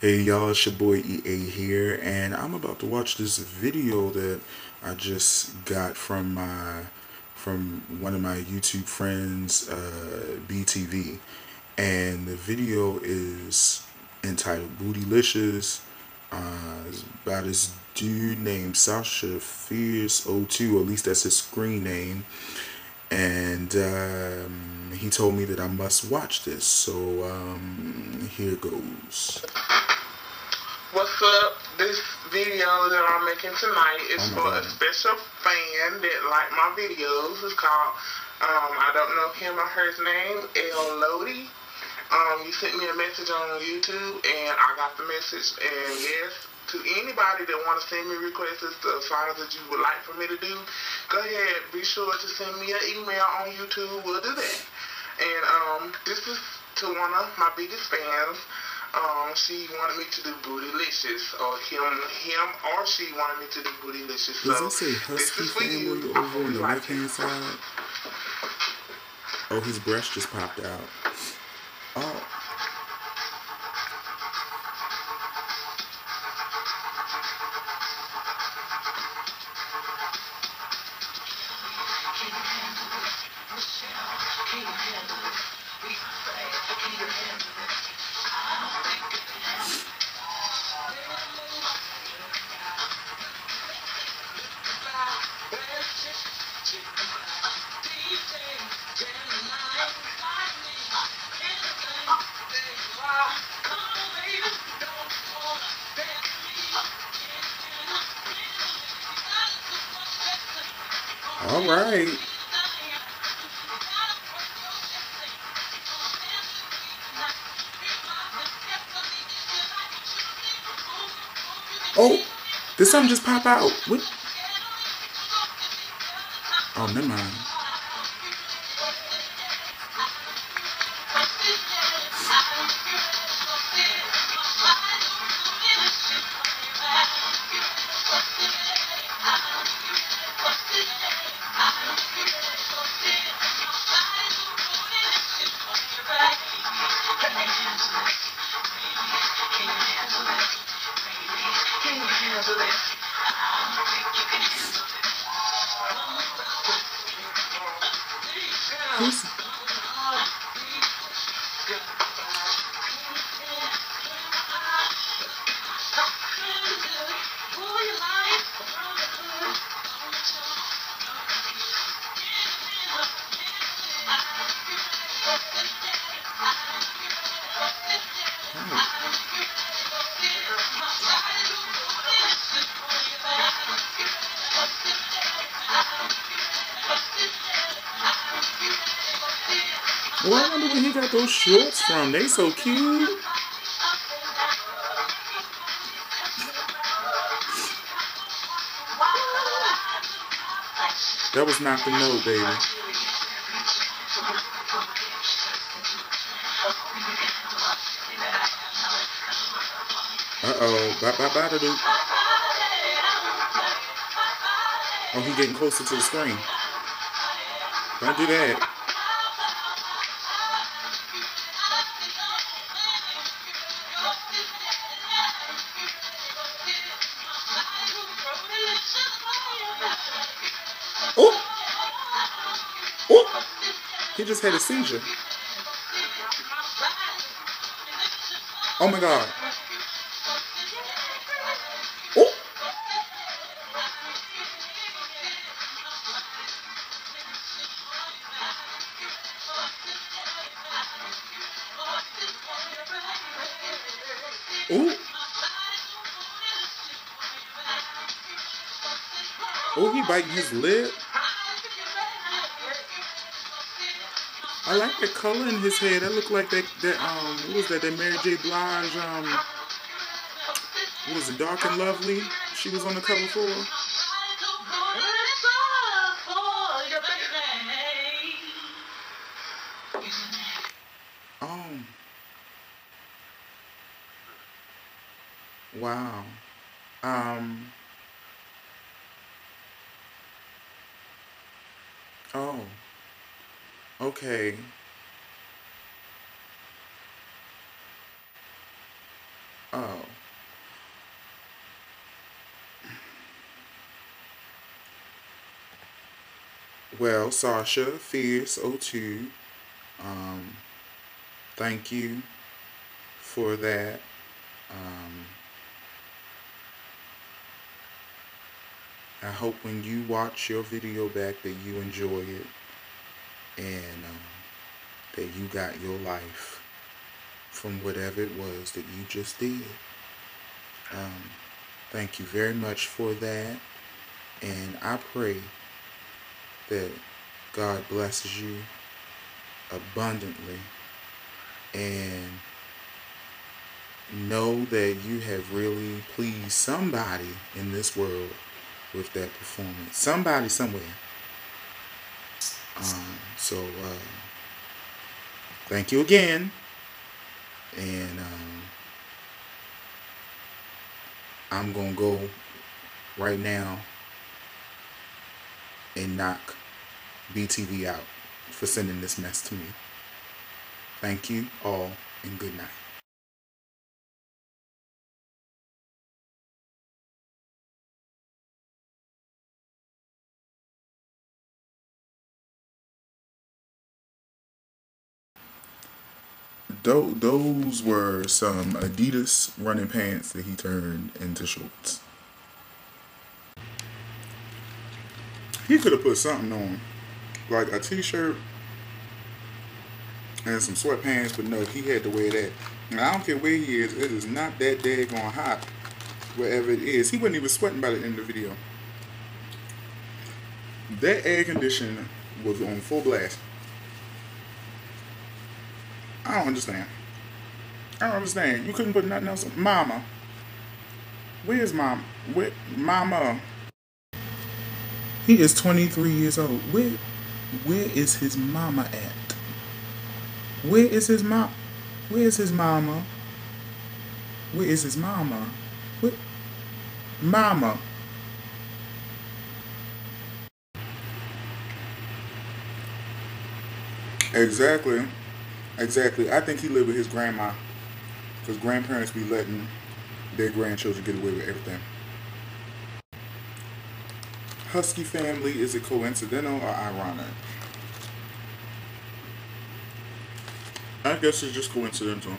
Hey y'all, it's your boy EA here, and I'm about to watch this video that I just got from my from one of my YouTube friends, uh, BTV, and the video is entitled Bootylicious. Uh, about this dude named Sasha Fierce 02, or at least that's his screen name, and um, he told me that I must watch this. So um, here goes. What's up? This video that I'm making tonight is Oh for a special fan that like my videos. It's called, um, I don't know him or her name, L Lodi. Um, you sent me a message on YouTube and I got the message and yes, to anybody that want to send me requests as to songs that you would like for me to do, go ahead, be sure to send me an email on YouTube. We'll do that. And um, this is to one of my biggest fans. Um, she wanted me to do Bootylicious, or him, him or she wanted me to do Bootylicious. Does so it say Husky is for you. Family over on the left hand side? Oh, his breast just popped out. Right. Oh, did something just pop out? What? Oh, never mind. Who's? Well, I wonder where he got those shorts from. They so cute. That was not the note, baby. Uh oh. Bye do. Oh, he getting closer to the screen. Don't do that. Oh. He just had a seizure. Oh my god. Oh. Oh. Oh, he biting his lip. I like the color in his hair. That look like that that um what was that that Mary J. Blige um what was it Dark and Lovely? She was on the cover for. Oh. Wow. Um Oh. Okay. Oh. Well, Sasha, Fierce 02, um, thank you for that. Um, I hope when you watch your video back that you enjoy it and um, that you got your life from whatever it was that you just did. Um, thank you very much for that. And I pray that God blesses you abundantly and know that you have really pleased somebody in this world with that performance. Somebody somewhere. Um, so uh, thank you again. And um, I'm going to go right now and knock BTV out for sending this mess to me. Thank you all and good night. Those were some Adidas running pants that he turned into shorts. He could have put something on, like a t-shirt and some sweatpants, but no, he had to wear that. And I don't care where he is, it is not that daggone hot, wherever it is. He wasn't even sweating by the end of the video. That air conditioner was on full blast. I don't understand. I don't understand. You couldn't put nothing else. On. Mama. Where's mom? Where, mama? He is 23 years old. Where, where is his mama at? Where is his mom? Where is his mama? Where is his mama? Where? Mama. Exactly. Exactly. I think he lived with his grandma. Because grandparents be letting their grandchildren get away with everything. Husky family, is it coincidental or ironic? I guess it's just coincidental.